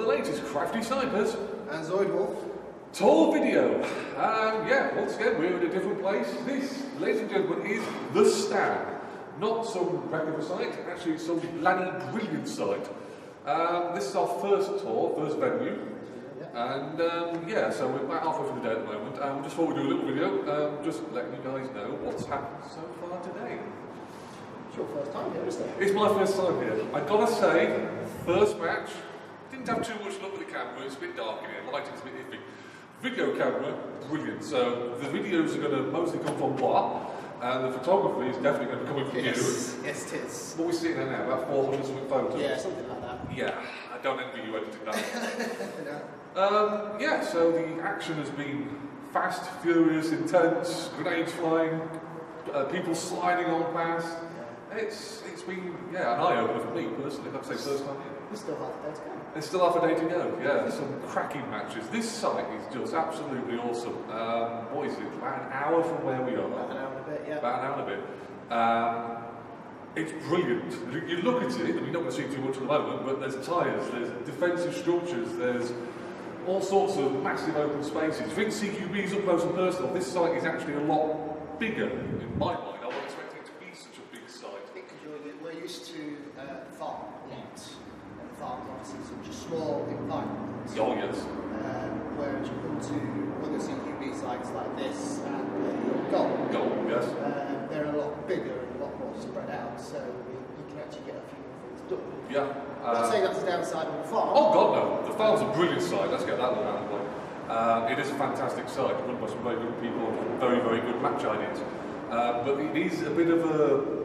The latest Crafty Snipers And Zoid Wolf. tour video. Um, yeah, once again, we're in a different place. This, ladies and gentlemen, is the Stan. Not some a site, actually some bloody brilliant site. Um, this is our first tour, first venue. And um, yeah, so we're about halfway through the day at the moment. Um, just before we do a little video, um, just letting you guys know what's happened so far today. It's your first time here, isn't it? It's my first time here. I've gotta say, first match, didn't have too much luck with the camera, it's a bit dark in here, lighting's a bit iffy. Video camera, brilliant. So the videos are gonna mostly come from Bar, and the photography is definitely gonna be coming from you. Yes, yes it is. What are we seeing there now? About 400 something photos? Yeah, something like that. Yeah, I don't envy you editing that. Yeah. um, yeah, so the action has been fast, furious, intense, grenades flying, uh, people sliding on past. It's it's been yeah an eye opener for me personally. I'd say first time. There's still half a day to go. There's still half a day to go. Yeah, there's some cracking matches. This site is just absolutely awesome. Um, what is it? About an hour from where we are? About an hour and a bit, yeah. About an hour and a bit. Um, it's brilliant. You- look at it, and you're not going to see too much at the moment, but there's tyres, there's defensive structures, there's all sorts of massive open spaces. Think CQB's up close and personal. This site is actually a lot bigger in my mind. I wasn't expecting it to be such a big site. Because you're, we're used to uh, farm a lot. And the farm's obviously such a small environment. Oh, yes. Um, whereas you come to other CQB sites like this and Gold, Gold, yes. uh, they're a lot bigger and a lot more spread out, so you, can actually get a few more things done. Yeah. I'm not Uh, saying that's the downside of the farm. Oh God, no! The farm's a brilliant site. Let's get that one out of the way. Uh, it is a fantastic site, run by some very good people, very very good match ideas. Uh, but it is a bit of a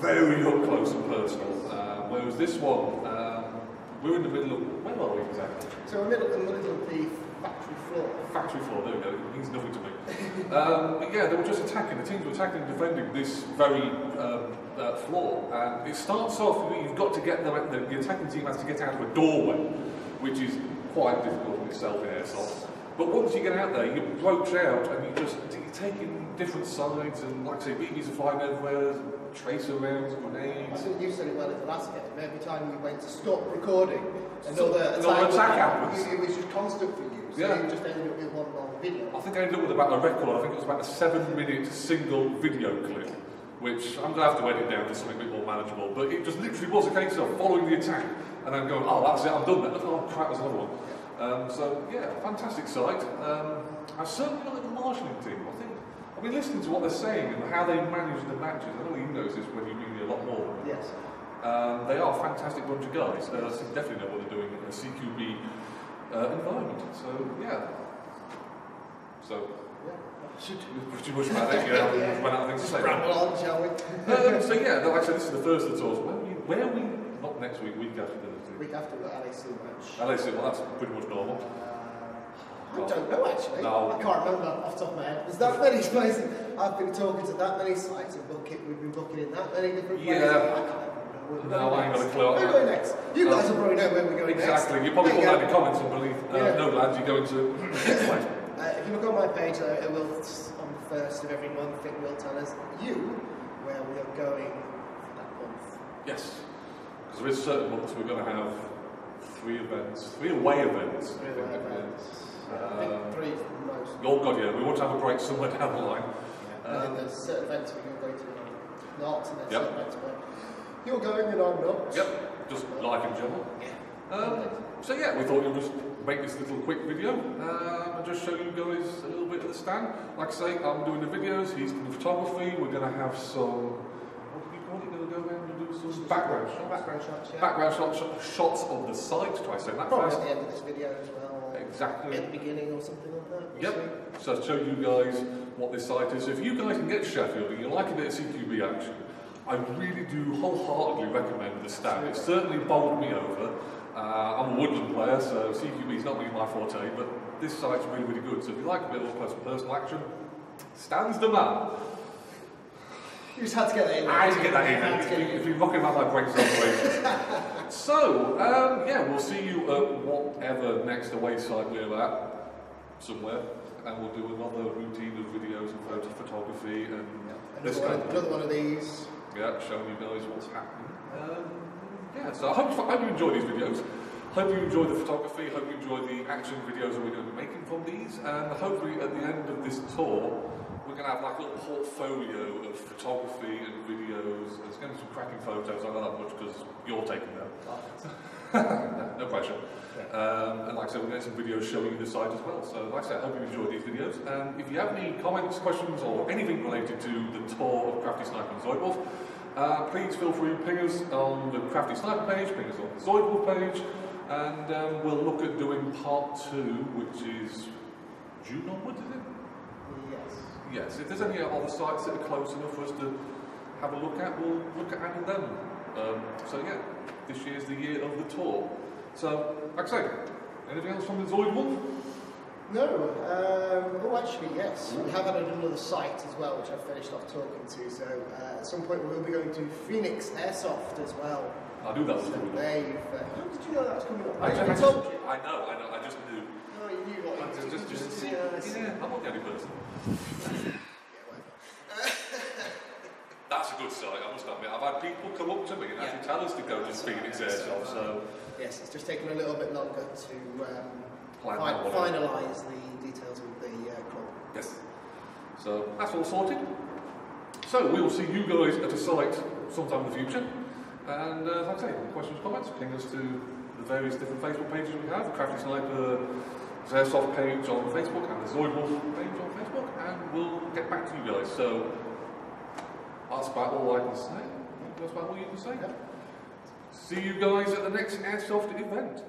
very up close and personal. Uh, whereas this one, um, we're in the middle of where are we exactly? So we're middle, in the middle of the factory floor. Factory floor. There we go. It means nothing to me. um, but yeah, they were just attacking. The teams were attacking and defending this very um, uh, floor. And it starts off. You've got to get the, the, the attacking team has to get out of a doorway, which is quite difficult in itself in airsoft. But once you get out there, you approach out and you just you're taking different sides. And like I say, BBs are flying everywhere, tracer rounds, I grenades. think you said it well at the last game. Every time you went to stop recording, So- another another attack, happens. It, was just constant for you. So Yeah. you just ended up with one long video. I think I ended up with about a record. I think it was about a seven-minute single video clip, which I'm gonna have to edit down to something a bit more manageable. But it just literally was a case of following the attack and then going, "Oh, that's it, I'm done." Then, oh crap, there's another one. Um, so yeah, fantastic site. Um, I certainly like the marshalling team. I think. I mean, listening to what they're saying and how they manage the matches. I know you knows this when you've been here a lot more. Yes. Um, they are a fantastic bunch of guys. Uh, they definitely know what they're doing in a CQB uh, environment. So yeah. So Yeah. Should pretty much about it. Yeah, Yeah. run out of things to say. ramble on, shall we? Um, so yeah, like I said, this is the first of the tours. Where we? Where are we? Next week. Week after the Week after the LAC match. LAC. Well, that's pretty much normal. Uh, I don't know actually. No. I can't remember off the top of my head. There's that many places. I've been talking to that many sites and booking. We've been booking in that many different places. Yeah. I can't remember. where we're No, I ain't got a clue. Where we're going next? You guys will probably know where we're going next. Exactly. You probably put that in the comments and believe. Uh, Yeah. No, lads, you're going to. Uh, if you look on my page, uh, it will on the first of every month. It will tell us you where we are going for that month. yes. Because is certain months we're going to have three events, three away events. I Three think, away yeah. events. I Um, think three most. Oh God, yeah. We want to have a break somewhere down the line. Yeah. and then Um, there's certain events we can go to and not, and Yep. certain events where you're going and I'm not. Yep. Just life in general. Yeah. Um, so yeah, we thought we'd just make this little quick video um, and just show you guys a little bit of the Stan. Like I say, I'm doing the videos, he's doing the photography, we're going to have some, do you call it, going to go around and do some background shots. Background shots, yeah. Background shots, shots of the site, try saying that Probably first. at the end of this video as well. Exactly. At the beginning or something like that. Yep. So to show you guys what this site is. If you guys can get to Sheffield and you like a bit of CQB action, I really do wholeheartedly recommend the Stan. It certainly bowled me over. Uh, I'm a woodland player, so CQB is not really my forte, but this site's really, really good. So if you like a bit of personal action, Stan's the man. You just had to get that in. I had to get that You had to in. If it you- in. If you're rocking about my brain celebration. so, um, yeah, we'll see you at whatever next away site we're at, somewhere, and we'll do another routine of videos and photo photography and this Another one, of another one of these. yeah, showing you guys what's happening. Um, yeah, so I hope, I hope you enjoy these videos. Hope you enjoy the photography, hope you enjoy the action videos that we're going to be making from these, and hopefully at the end of this tour, we're going to have like a little portfolio of photography and videos. There's going to be some cracking photos, I don't know that much because you're taking them. no, no pressure. Um, and like I said, we're going to get some videos showing you the site as well. So like I said, I hope you enjoyed these videos. And if you have any comments, questions, or anything related to the tour of Crafty Sniper and Zoidwolf, uh, please feel free to ping us on the Crafty Sniper page, ping us on the Zoidwolf page, and um, we'll look at doing part two, which is June onwards, is it? Yes. Yes, if there's any other sites that are close enough for us to have a look at, we'll look at adding them. Um, so yeah, this year's the year of the tour. So, like I say, anything else from the Zoid one? No, um, oh actually yes, we have added another site as well which I've finished off talking to, so uh, at some point we will be going to Phoenix Airsoft as well. I knew that was So coming up. they've, uh, how did you know that was coming up? I, I, I told you. I know, I know, I just knew. No, you knew what I just, just, just, yeah, yeah, the only person. That's a good site, I must admit. I've had people come up to me and actually tell us to go to Phoenix Airsoft, so Yes, it's just taken a little bit longer to um, fi- finalise the details of the uh, club. Yes. So that's all sorted. So we will see you guys at a site sometime in the future. And uh, like I say, questions, comments, ping us to the various different Facebook pages we have, Crafty Sniper Airsoft page on Facebook and the Zoidwolf page on Facebook, and we'll get back to you guys. So that's about all I can say. That's about all you can say. See you guys at the next Airsoft event.